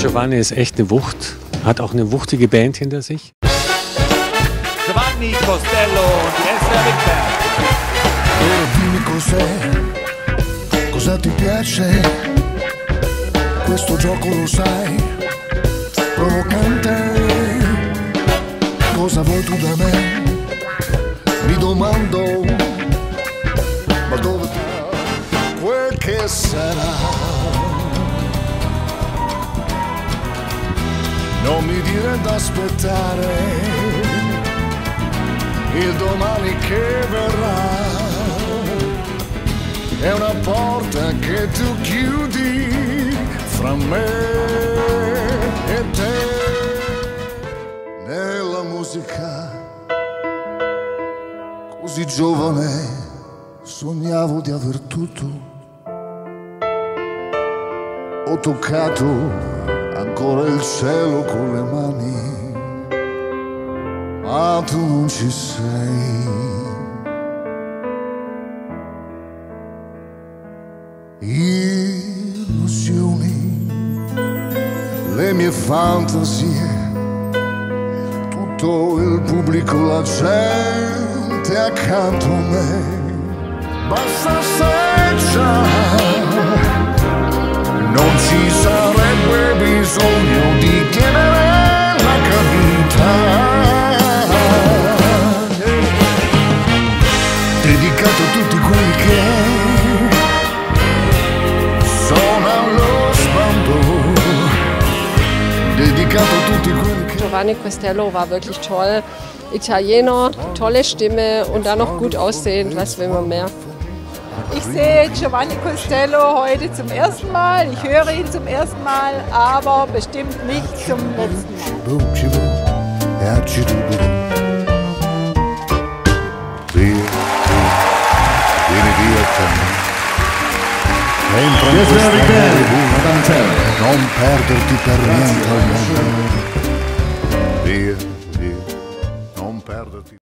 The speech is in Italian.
Giovanni ist echt eine Wucht, hat auch eine wuchtige Band hinter sich. Giovanni Costello und Big Band. Ora dimmi cos'è, cosa ti piace, questo gioco lo sai, provocante, cosa vuoi tu da me, mi domando, ma dove quel che sarà. Non mi dire d'aspettare il domani che verrà. È una porta che tu chiudi fra me e te. Nella musica, così giovane, sognavo di aver tutto. Ho toccato ancora il cielo con le mani, ma tu non ci sei. Illusioni, le mie fantasie, tutto il pubblico, la gente accanto a me. Basta se già Giovanni Costello war wirklich toll. Italiener, tolle Stimme und dann noch gut aussehend. Was will man mehr? Ich sehe Giovanni Costello heute zum ersten Mal. Ich höre ihn zum ersten Mal, aber bestimmt nicht zum letzten Mal. e vieni via con me. non perderti per niente al mondo. Dio, via, non perderti.